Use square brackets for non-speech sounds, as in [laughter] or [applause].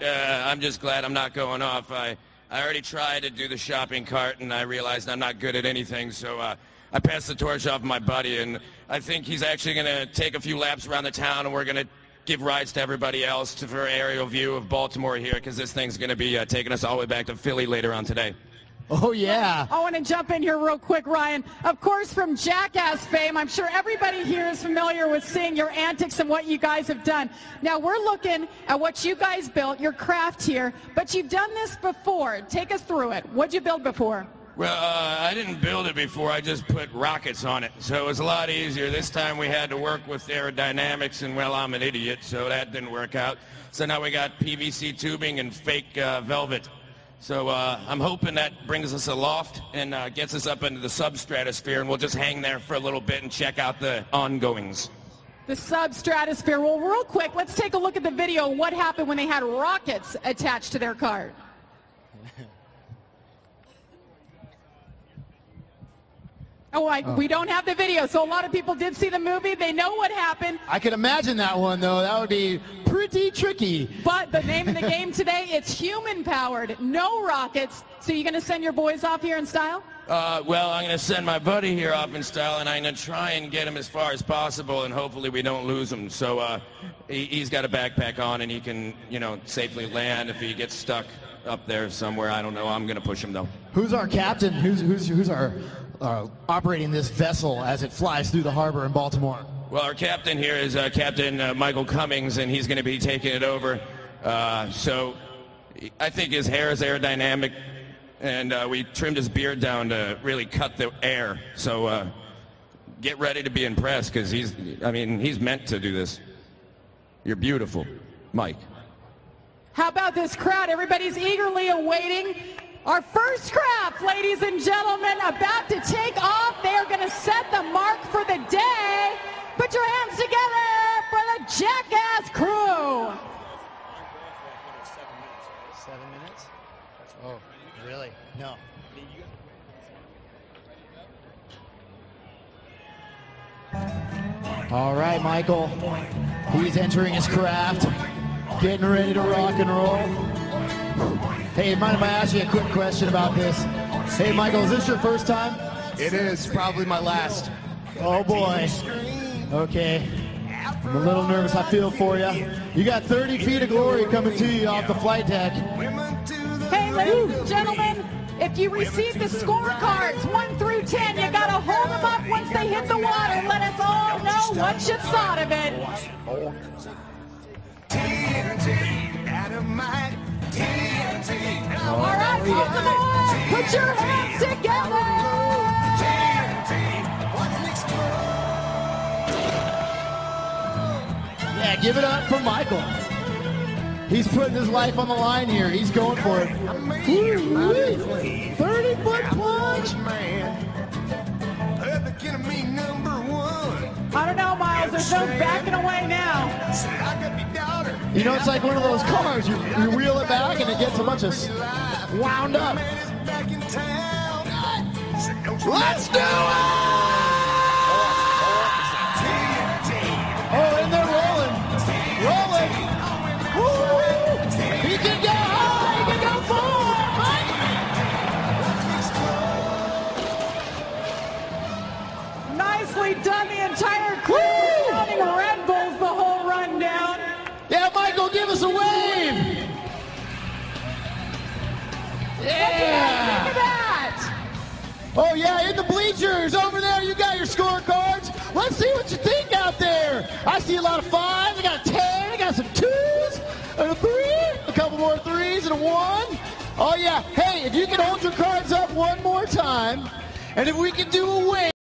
Uh, I'm just glad I'm not going off. I, I already tried to do the shopping cart, and I realized I'm not good at anything, so uh, I passed the torch off my buddy, and I think he's actually going to take a few laps around the town, and we're going to give rides to everybody else to, for aerial view of Baltimore here, because this thing's going to be uh, taking us all the way back to Philly later on today. Oh, yeah. I want to jump in here real quick, Ryan. Of course, from Jackass fame, I'm sure everybody here is familiar with seeing your antics and what you guys have done. Now, we're looking at what you guys built, your craft here, but you've done this before. Take us through it. What'd you build before? Well, uh, I didn't build it before. I just put rockets on it. So it was a lot easier. This time we had to work with aerodynamics, and well, I'm an idiot, so that didn't work out. So now we got PVC tubing and fake uh, velvet. So uh, I'm hoping that brings us aloft and uh, gets us up into the substratosphere, and we'll just hang there for a little bit and check out the ongoings. The substratosphere. Well, real quick, let's take a look at the video. What happened when they had rockets attached to their cart? [laughs] Oh, I, oh, we don't have the video, so a lot of people did see the movie. They know what happened. I can imagine that one, though. That would be pretty tricky. But the name of the game today, it's human-powered, no rockets. So you're going to send your boys off here in style? Uh, well, I'm going to send my buddy here off in style, and I'm going to try and get him as far as possible, and hopefully we don't lose him. So uh, he, has got a backpack on, and he can, you know, safely land if he gets stuck up there somewhere. I don't know. I'm going to push him, though. Who's our captain? Who's, who's, who's our uh, operating this vessel as it flies through the harbor in Baltimore? Well, our captain here is uh, Captain uh, Michael Cummings, and he's going to be taking it over. Uh, so I think his hair is aerodynamic, and uh, we trimmed his beard down to really cut the air. So uh, get ready to be impressed, because he's, I mean, he's meant to do this. You're beautiful, Mike. How about this crowd? Everybody's eagerly awaiting our first craft, ladies and gentlemen, about to take off. They are going to set the mark for the day. Put your hands together for the Jackass crew. Seven minutes? Oh, really? No. All right, Michael. He's entering his craft, getting ready to rock and roll. Hey, mind if I ask you a quick question about this? Hey, Michael, is this your first time? It is probably my last. Oh boy. Okay. I'm a little nervous. I feel for you. You got 30 feet of glory coming to you off the flight deck. Hey, ladies and gentlemen, if you receive the scorecards, 1 through 10, you got to hold them up once they hit the water. Let us all know what you thought of it. Put your hands together. Yeah, give it up for Michael. He's putting his life on the line here. He's going for it. 30 foot plunge. I don't know, Miles. There's no backing away now. You know, it's like one of those cars. You, you wheel it back and it gets a bunch of wound up. Let's do it! Oh, and they're rolling. Rolling. Woo! He can go high. He can go far. Nicely done, the entire crew. Give us a wave. Yeah. Look at that. Oh, yeah, in the bleachers over there, you got your scorecards. Let's see what you think out there. I see a lot of fives. I got a 10. I got some twos and a three. A couple more threes and a one. Oh, yeah. Hey, if you can hold your cards up one more time, and if we can do a win.